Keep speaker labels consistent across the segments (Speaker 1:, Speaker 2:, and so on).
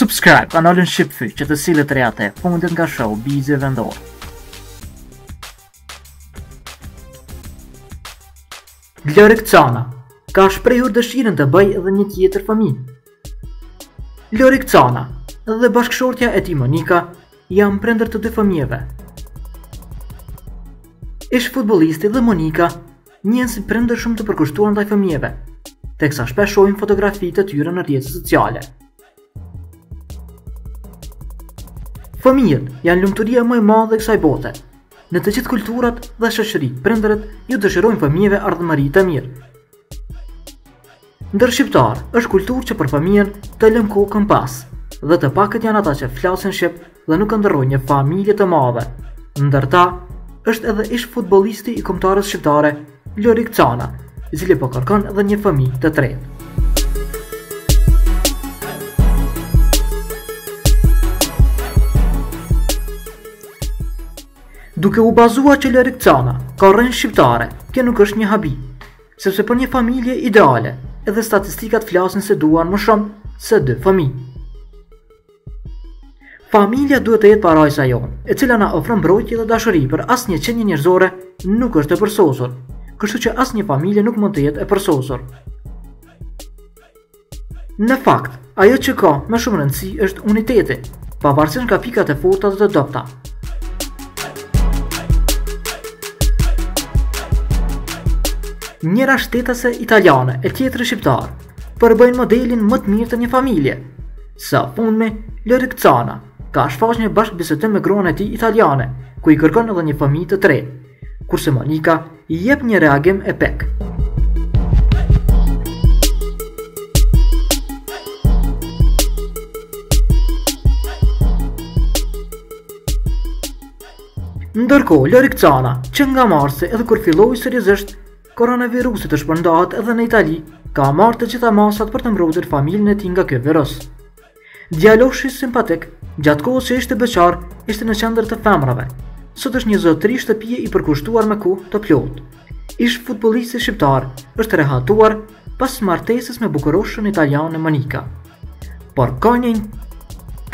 Speaker 1: Subscribe kanalin Shqipfy që të shihni të rejat e fundit nga showbizi vendor. Lorik Cana ka shprehur dëshirën të bëjë edhe një tjetër fëmijë. Lorik Cana dhe bashkëshortja e tij Monika janë prindër të dy fëmijëve. Ish futbollisti dhe Monika njihen si prindër shumë të përkushtuar ndaj fëmijëve, teksa shpesh shohim fotografi të tyre në rrjete sociale. Fëmijët janë lumturia më e madhe e kësaj bote. Në të gjithë kulturat dhe shoqëritë, prindërit u dëshirojnë fëmijëve ardhmëri të mirë. Ndër shqiptarë është kulturë që për fëmijën të lëmë kokën pas dhe të pakët janë ata që flasin shqip dhe nuk ëndërrojnë një familje të madhe. Ndër ta është edhe ish futbollisti i kombëtares shqiptare Lorik Cana, i cili po kërkon edhe një fëmijë të tretë. Duke u bazuar që Lorik Cana ka rrënjë shqiptare, kjo nuk është një habi. Sepse për një familje ideale, edhe statistikat flasin se duan më shumë se dy fëmijë. Familja duhet të jetë parajsa jonë, e cila na ofron mbrojtje dhe dashuri por asnjë qenie njerëzore nuk është e përsosur. Kështu që asnjë familje nuk mund të jetë e përsosur. Në fakt, ajo që ka më shumë rëndësi është uniteti, pavarësisht nga pikat e forta dhe të dobëta. Njëra shtetase italiane e tjetri shqiptar përbëjnë modelin më të mirë të një familjeje. Së fundmi, Lorik Cana ka shfaqur një bashkëbisedim me gruan e tij italiane, ku i kërkon edhe një fëmijë të tretë. Kurse Monika i jep një reagim epik. Ndërkohë, Lorik Cana, që nga marsi edhe kur filloi seriosisht, koronavirusi të shpërndahet edhe në Itali, ka marrë të gjitha masat për të mbrojtur familjen e tij nga ky virus. Djaloshi simpatik, gjatë kohës që ishte beqar, ishte në qendër të femrave. Sot është një zotëri shtëpie i përkushtuar me kohë të plotë. Ish futbollisti shqiptar është rehatuar pas martesës me bukuroshën italiane Monika. Por ka një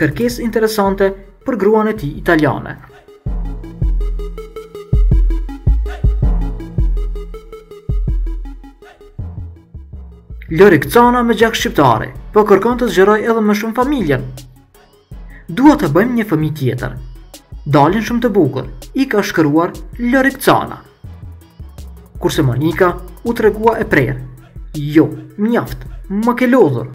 Speaker 1: kërkesë interesante për gruan e tij italiane. Lorik Cana me gjak shqiptari, po kërkon të zgjerojë edhe më shumë familjen. Dua të bëjmë një fëmijë tjetër. Dalin shumë të bukur, i ka shkruar Lorik Cana. Kurse Monika u tregua e prerë. Jo, mjaft, më ke lodhur.